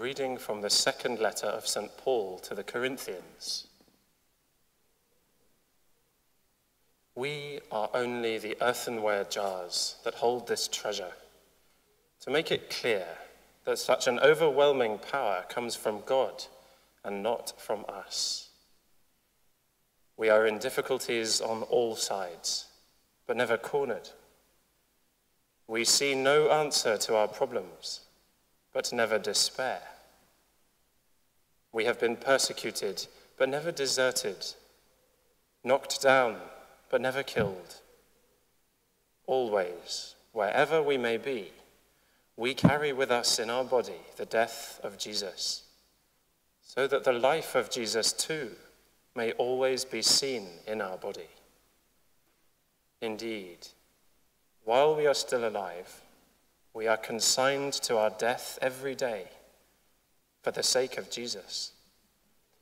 Reading from the second letter of St. Paul to the Corinthians. We are only the earthenware jars that hold this treasure. To make it clear that such an overwhelming power comes from God and not from us. We are in difficulties on all sides, but never cornered. We see no answer to our problems, but never despair. We have been persecuted, but never deserted, knocked down, but never killed. Always, wherever we may be, we carry with us in our body the death of Jesus, so that the life of Jesus too may always be seen in our body. Indeed, while we are still alive, we are consigned to our death every day for the sake of Jesus,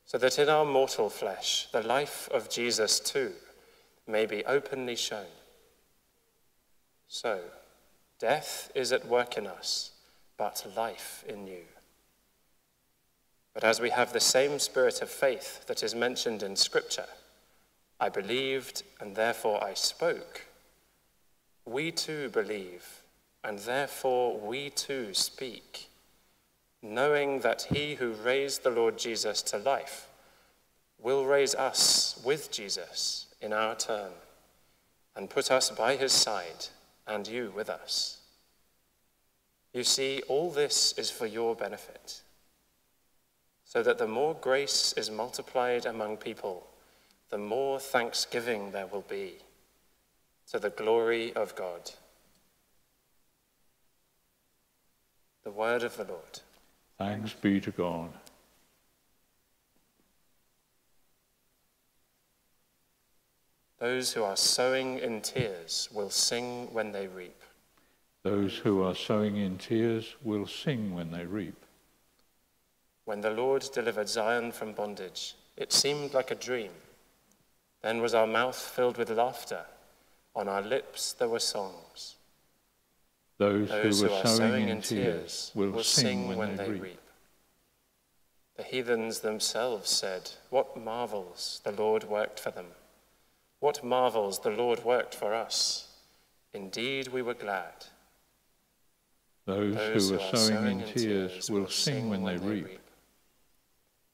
so that in our mortal flesh the life of Jesus too may be openly shown. So, death is at work in us, but life in you. But as we have the same spirit of faith that is mentioned in Scripture, I believed and therefore I spoke. We too believe and therefore we too speak, knowing that he who raised the Lord Jesus to life will raise us with Jesus in our turn and put us by his side and you with us. You see, all this is for your benefit so that the more grace is multiplied among people, the more thanksgiving there will be to the glory of God. The word of the Lord. Thanks be to God. Those who are sowing in tears will sing when they reap. Those who are sowing in tears will sing when they reap. When the Lord delivered Zion from bondage, it seemed like a dream. Then was our mouth filled with laughter, on our lips there were songs. Those, Those who who are sowing sowing in tears will sing when they reap. The heathens themselves said, What marvels the Lord worked for them! What marvels the Lord worked for us! Indeed, we were glad. Those Those who are sowing in tears will sing when they reap.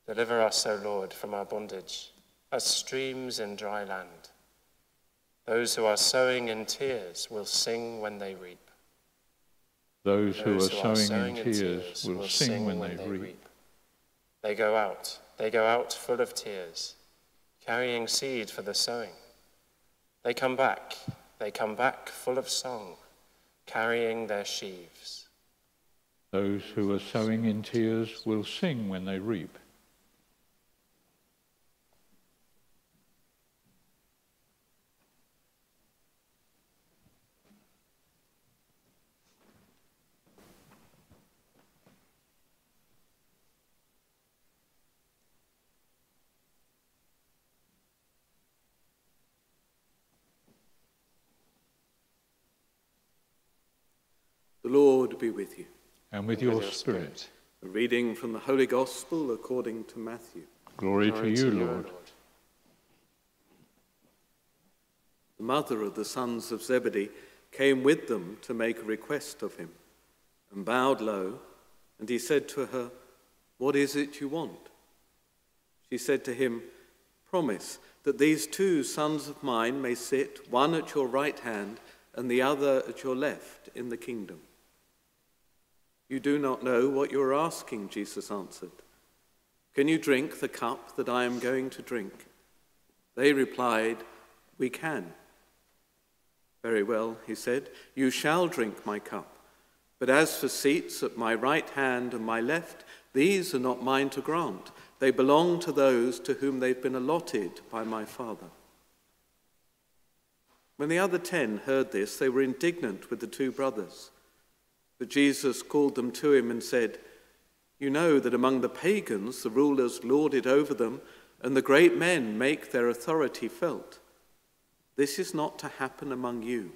Deliver us, O Lord, from our bondage, as streams in dry land. Those who are sowing in tears will sing when they reap. Those who are sowing in tears will sing when they reap. They go out, they go out full of tears, carrying seed for the sowing. They come back, they come back full of song, carrying their sheaves. Those who are sowing in tears will sing when they reap. The Lord be with you. And with your spirit. A reading from the Holy Gospel according to Matthew. Glory, Glory to you, O Lord. The mother of the sons of Zebedee came with them to make a request of him, and bowed low, and he said to her, What is it you want? She said to him, Promise that these two sons of mine may sit, one at your right hand and the other at your left, in the kingdom. You do not know what you are asking, Jesus answered. Can you drink the cup that I am going to drink? They replied, We can. Very well, he said, you shall drink my cup. But as for seats at my right hand and my left, these are not mine to grant. They belong to those to whom they've been allotted by my Father. When the other ten heard this, they were indignant with the two brothers. But Jesus called them to him and said, You know that among the pagans the rulers lord it over them, and the great men make their authority felt. This is not to happen among you.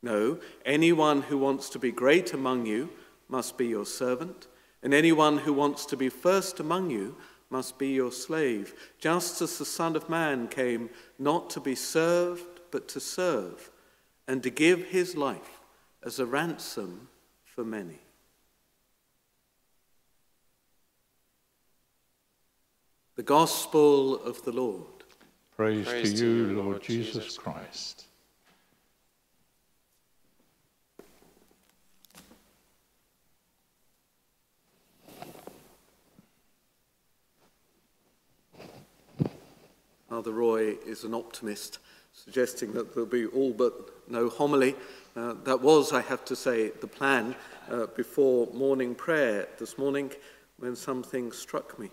No, anyone who wants to be great among you must be your servant, And anyone who wants to be first among you must be your slave, just as the Son of Man came not to be served, but to serve, and to give his life as a ransom for many. The Gospel of the Lord. Praise, Praise to you, Lord Jesus Christ. Father Roy is an optimist, suggesting that there'll be all but no homily. Uh, that was, I have to say, the plan uh, before morning prayer this morning when something struck me.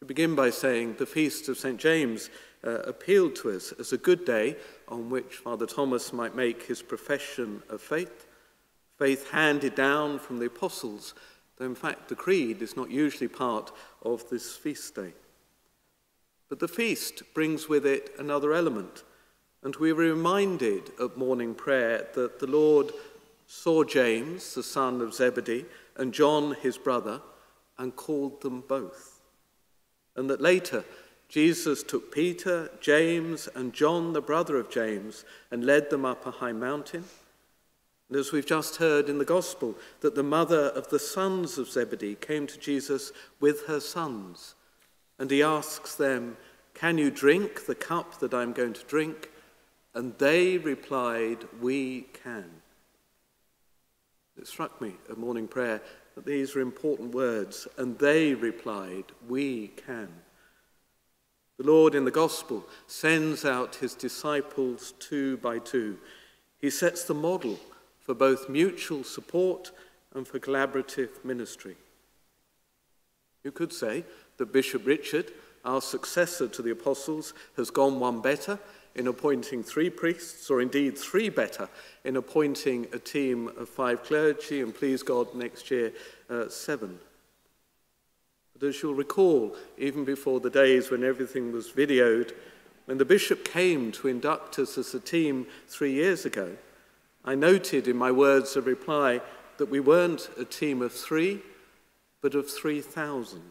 To begin by saying the feast of St. James uh, appealed to us as a good day on which Father Thomas might make his profession of faith, faith handed down from the apostles, though in fact the creed is not usually part of this feast day. But the feast brings with it another element, and we were reminded at morning prayer that the Lord saw James, the son of Zebedee, and John, his brother, and called them both. And that later, Jesus took Peter, James, and John, the brother of James, and led them up a high mountain. And as we've just heard in the Gospel, that the mother of the sons of Zebedee came to Jesus with her sons and he asks them, Can you drink the cup that I'm going to drink? And they replied, We can. It struck me at morning prayer that these are important words. And they replied, We can. The Lord in the Gospel sends out his disciples two by two. He sets the model for both mutual support and for collaborative ministry. You could say that Bishop Richard, our successor to the apostles, has gone one better in appointing three priests, or indeed three better in appointing a team of five clergy, and please God, next year, uh, seven. But as you'll recall, even before the days when everything was videoed, when the bishop came to induct us as a team three years ago, I noted in my words of reply that we weren't a team of three, but of 3,000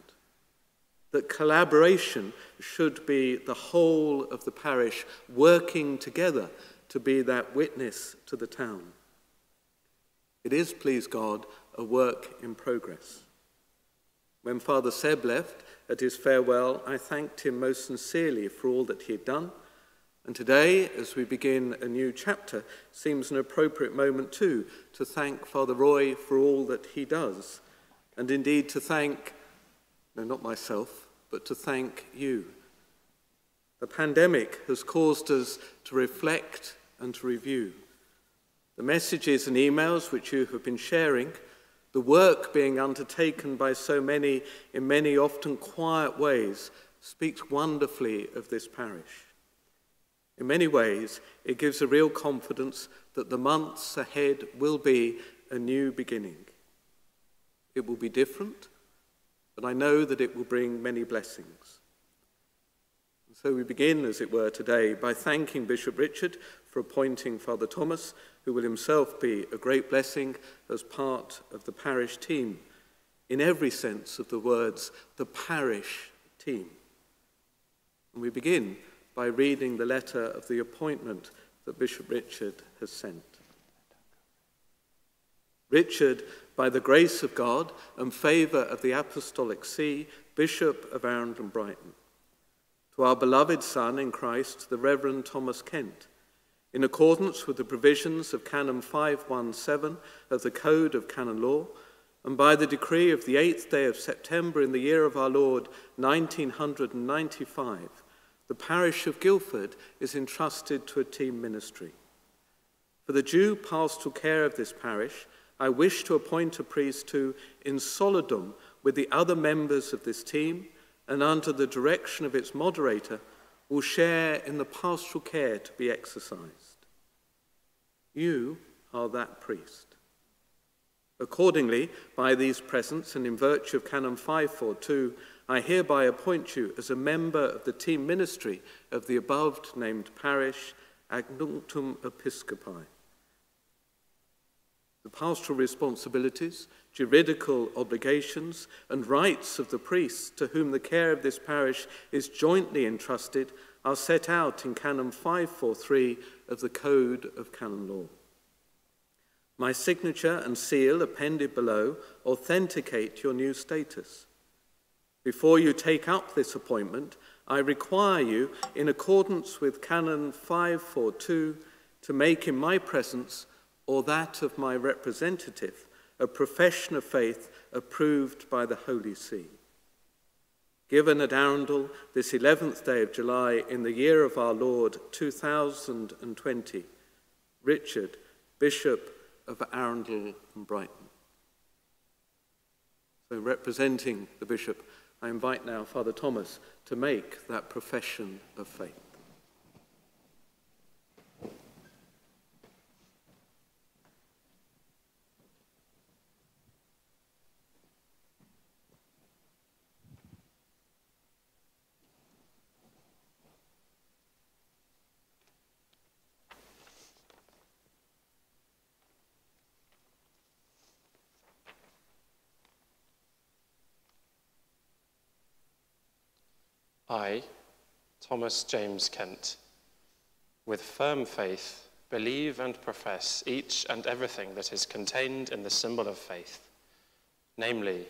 that collaboration should be the whole of the parish working together to be that witness to the town. It is, please God, a work in progress. When Father Seb left at his farewell, I thanked him most sincerely for all that he had done. And today, as we begin a new chapter, seems an appropriate moment too to thank Father Roy for all that he does, and indeed to thank, no, not myself, but to thank you. The pandemic has caused us to reflect and to review. The messages and emails which you have been sharing, the work being undertaken by so many in many often quiet ways, speaks wonderfully of this parish. In many ways, it gives a real confidence that the months ahead will be a new beginning. It will be different, and I know that it will bring many blessings. And so we begin, as it were, today by thanking Bishop Richard for appointing Father Thomas, who will himself be a great blessing as part of the parish team, in every sense of the words, the parish team. And we begin by reading the letter of the appointment that Bishop Richard has sent. Richard by the grace of God and favour of the Apostolic See, Bishop of Arundel and Brighton. To our beloved Son in Christ, the Reverend Thomas Kent, in accordance with the provisions of Canon 517 of the Code of Canon Law, and by the decree of the 8th day of September in the year of our Lord 1995, the parish of Guildford is entrusted to a team ministry. For the due pastoral care of this parish, I wish to appoint a priest who, in solidum with the other members of this team and under the direction of its moderator, will share in the pastoral care to be exercised. You are that priest. Accordingly, by these presents and in virtue of Canon 542, I hereby appoint you as a member of the team ministry of the above named parish, Ad Nutum Episcopi. The pastoral responsibilities, juridical obligations, and rights of the priests to whom the care of this parish is jointly entrusted are set out in Canon 543 of the Code of Canon Law. My signature and seal appended below authenticate your new status. Before you take up this appointment, I require you, in accordance with Canon 542, to make in my presence or that of my representative a profession of faith approved by the Holy See. Given at Arundel this 11th day of July in the year of our Lord 2020, Richard, Bishop of Arundel and Brighton. So, representing the Bishop, I invite now Father Thomas to make that profession of faith. I, Thomas James Kent, with firm faith, believe and profess each and everything that is contained in the symbol of faith. Namely,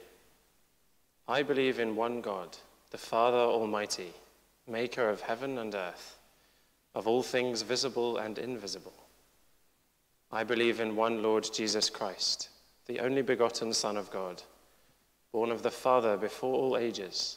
I believe in one God, the Father Almighty, maker of heaven and earth, of all things visible and invisible. I believe in one Lord Jesus Christ, the only begotten Son of God, born of the Father before all ages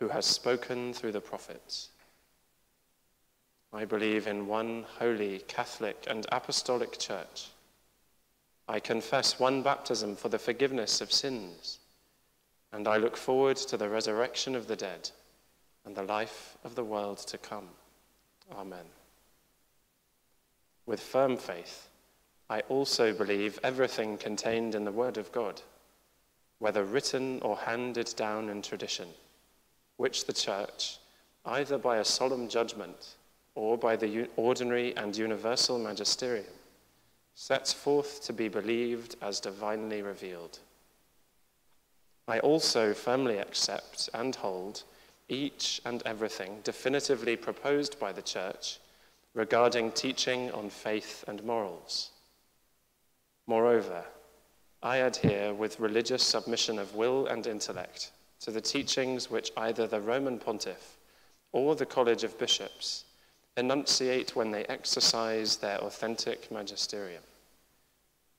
who has spoken through the prophets. I believe in one holy, Catholic, and Apostolic Church. I confess one baptism for the forgiveness of sins, and I look forward to the resurrection of the dead and the life of the world to come. Amen. With firm faith, I also believe everything contained in the Word of God, whether written or handed down in tradition which the Church, either by a solemn judgment or by the ordinary and universal magisterium, sets forth to be believed as divinely revealed. I also firmly accept and hold each and everything definitively proposed by the Church regarding teaching on faith and morals. Moreover, I adhere with religious submission of will and intellect to the teachings which either the Roman pontiff or the College of Bishops enunciate when they exercise their authentic magisterium,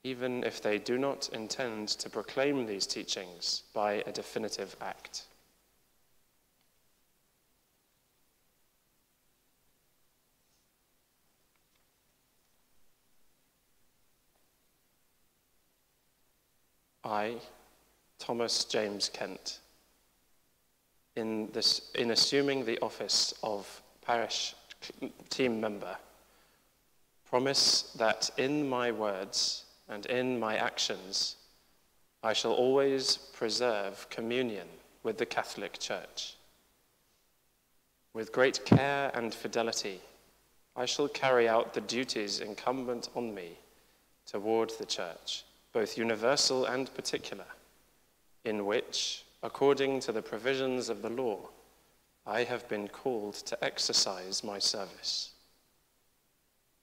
even if they do not intend to proclaim these teachings by a definitive act. I, Thomas James Kent, in, this, in assuming the office of parish team member, promise that in my words and in my actions, I shall always preserve communion with the Catholic Church. With great care and fidelity, I shall carry out the duties incumbent on me toward the Church, both universal and particular, in which according to the provisions of the law, I have been called to exercise my service.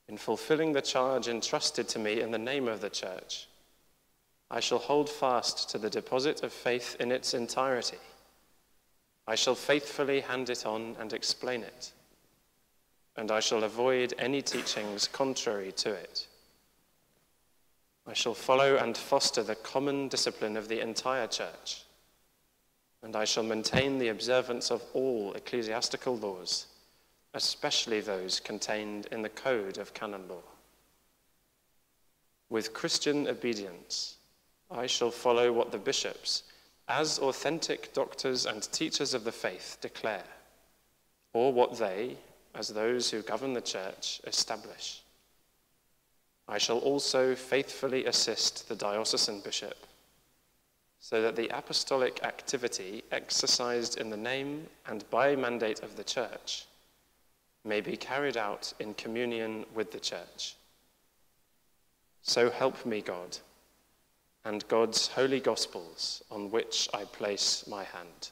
In fulfilling the charge entrusted to me in the name of the church, I shall hold fast to the deposit of faith in its entirety. I shall faithfully hand it on and explain it, and I shall avoid any teachings contrary to it. I shall follow and foster the common discipline of the entire church, and I shall maintain the observance of all ecclesiastical laws, especially those contained in the Code of Canon Law. With Christian obedience, I shall follow what the bishops, as authentic doctors and teachers of the faith, declare, or what they, as those who govern the church, establish. I shall also faithfully assist the diocesan bishop, so that the apostolic activity exercised in the name and by mandate of the church may be carried out in communion with the church. So help me, God, and God's holy gospels on which I place my hand.